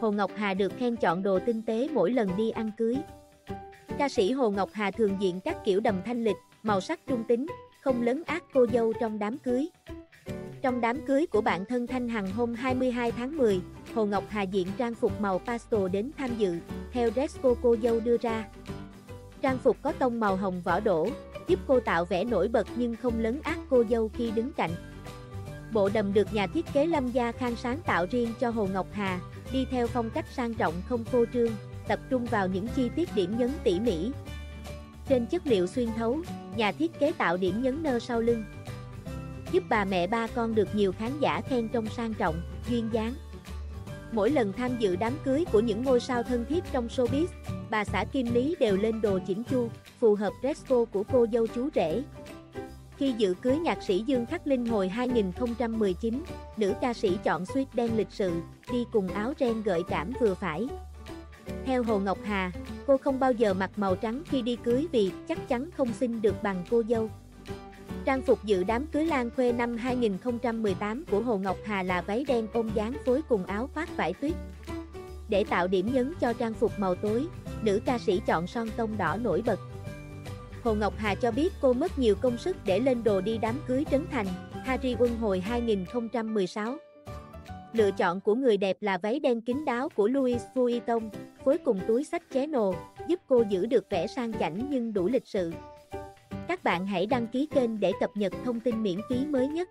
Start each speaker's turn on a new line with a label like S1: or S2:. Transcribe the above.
S1: Hồ Ngọc Hà được khen chọn đồ tinh tế mỗi lần đi ăn cưới. Ca sĩ Hồ Ngọc Hà thường diện các kiểu đầm thanh lịch, màu sắc trung tính, không lấn át cô dâu trong đám cưới. Trong đám cưới của bạn thân Thanh Hằng hôm 22 tháng 10, Hồ Ngọc Hà diện trang phục màu pastel đến tham dự, theo dress cô cô dâu đưa ra. Trang phục có tông màu hồng vỏ đổ, giúp cô tạo vẻ nổi bật nhưng không lấn át cô dâu khi đứng cạnh. Bộ đầm được nhà thiết kế Lâm Gia Khang sáng tạo riêng cho Hồ Ngọc Hà, đi theo phong cách sang trọng không phô trương, tập trung vào những chi tiết điểm nhấn tỉ mỉ. Trên chất liệu xuyên thấu, nhà thiết kế tạo điểm nhấn nơ sau lưng, giúp bà mẹ ba con được nhiều khán giả khen trong sang trọng, duyên dáng. Mỗi lần tham dự đám cưới của những ngôi sao thân thiết trong showbiz, bà xã Kim Lý đều lên đồ chỉnh chu, phù hợp dress code của cô dâu chú rể. Khi dự cưới nhạc sĩ Dương Khắc Linh hồi 2019, nữ ca sĩ chọn suit đen lịch sự, đi cùng áo ren gợi cảm vừa phải. Theo Hồ Ngọc Hà, cô không bao giờ mặc màu trắng khi đi cưới vì chắc chắn không xinh được bằng cô dâu. Trang phục dự đám cưới Lan Khuê năm 2018 của Hồ Ngọc Hà là váy đen ôm dáng phối cùng áo khoác vải tuyết. Để tạo điểm nhấn cho trang phục màu tối, nữ ca sĩ chọn son tông đỏ nổi bật. Hồ Ngọc Hà cho biết cô mất nhiều công sức để lên đồ đi đám cưới Trấn Thành, Harry Quân hồi 2016. Lựa chọn của người đẹp là váy đen kín đáo của Louis Vuitton, phối cùng túi sách nồ, giúp cô giữ được vẻ sang chảnh nhưng đủ lịch sự. Các bạn hãy đăng ký kênh để cập nhật thông tin miễn phí mới nhất.